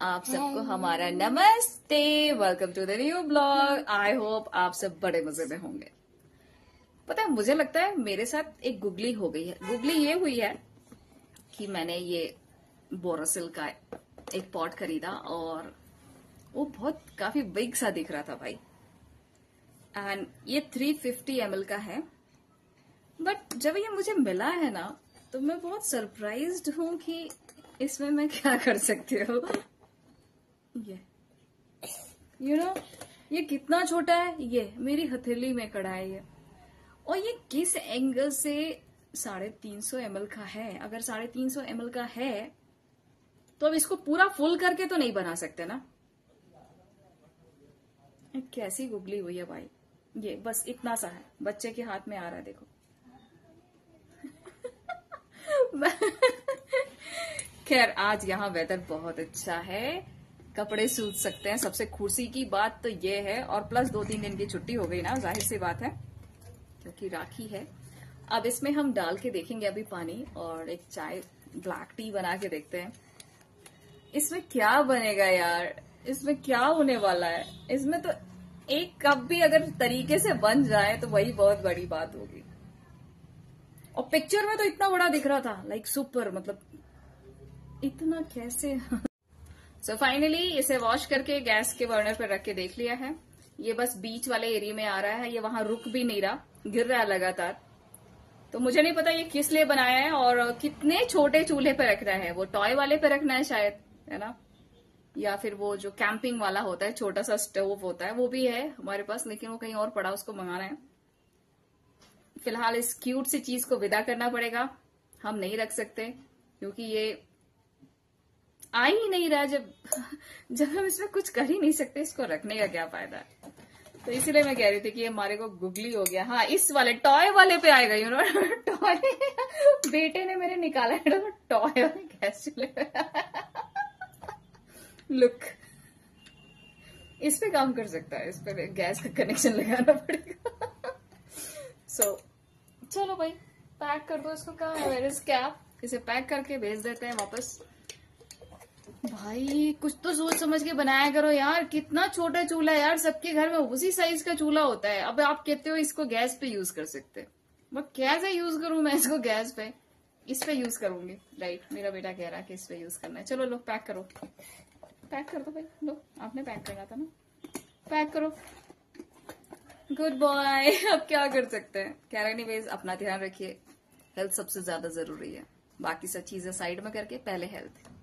आप सबको हमारा नमस्ते। Welcome to the new blog I hope आप सब बड़े मज़े में होंगे। पता है मुझे लगता है मेरे साथ एक गुगली हो गई है। गुगली ये हुई है कि मैंने ये बोरोसिल का एक पॉट खरीदा और वो बहुत काफ़ी बिग सा दिख रहा था भाई। एंड ये 350 फिफ्टी का है। बट जब ये मुझे मिला है ना तो मैं बहुत सरप्राइज्ड हूँ कि इसमें मैं क्या कर सकती हूँ। ये। यू you नो know, ये कितना छोटा है? ये मेरी हथेली में कड़ा है ये। और ये किस एंगल से साढ़े तीन सौ एम का है? अगर साढ़े तीन सौ एम का है तो अब इसको पूरा फुल करके तो नहीं बना सकते ना? कैसी गुगली हुई है भाई। ये बस इतना सा है। बच्चे के हाथ में आ रहा है देखो। खैर आज यहाँ वेदर बहुत अच्छा है। कपड़े सूख सकते हैं। सबसे खुशी की बात तो ये है और प्लस दो तीन दिन की छुट्टी हो गई ना, ज़ाहिर सी बात है, क्योंकि राखी है। अब इसमें हम डाल के देखेंगे अभी पानी और एक चाय, ब्लैक टी बना के देखते हैं। इसमें क्या बनेगा यार? इसमें क्या होने वाला है? इसमें तो एक कप भी अगर तरीके से बन जाए तो वही बहुत बड़ी बात होगी। और पिक्चर में तो इतना बड़ा दिख रहा था लाइक सुपर मतलब इतना कैसे? सो so फाइनली इसे वॉश करके गैस के बर्नर पर रख के देख लिया है। ये बस बीच वाले एरिया में आ रहा है। ये वहाँ रुक भी नहीं रहा। गिर रहा है लगातार। तो मुझे नहीं पता ये किस लिए बनाया है और कितने छोटे चूल्हे पे रखना है। वो टॉय वाले पे रखना है शायद, है ना? या फिर वो जो कैंपिंग वाला होता है, छोटा सा स्टोव होता है, वो भी है हमारे पास, लेकिन वो कहीं और पड़ा, उसको मंगाना है। फ़िलहाल इस क्यूट सी चीज़ को विदा करना पड़ेगा। हम नहीं रख सकते, क्योंकि ये आ ही नहीं रहा जब जब हम इसमें कुछ कर ही नहीं सकते इसको रखने का क्या फ़ायदा? है तो इसीलिए मैं कह रही थी कि हमारे को गुगली हो गया। हाँ इस वाले टॉय वाले पे आएगा यू नो टॉय बेटे ने मेरे निकाला है टॉय वाले चूल्हे लुक इस पे काम कर सकता है इस पे गैस का कनेक्शन लगाना पड़ेगा। सो so, चलो भाई पैक कर दो इसको कहा इसे पैक करके भेज देते हैं वापस। भाई, कुछ तो सोच समझ के बनाया करो यार। कितना छोटा चूल्हा यार, सबके घर में उसी साइज़ का चूल्हा होता है। अब आप कहते हो इसको गैस पे यूज़ कर सकते बट कैसे यूज़ करूँ मैं इसको गैस पे? इस पे यूज़ करूँगी। राइट मेरा बेटा कह रहा है कि इस पे यूज़ करना है। चलो लो पैक करो। पैक कर दो भाई, लो, आपने पैक करना था ना? पैक करो। गुड बॉय अब क्या कर सकते हैं? कह रहे नहीं अपना ध्यान रखिए। हेल्थ सबसे ज़्यादा ज़रूरी है। बाकी सब चीज़ें साइड में करके, पहले हेल्थ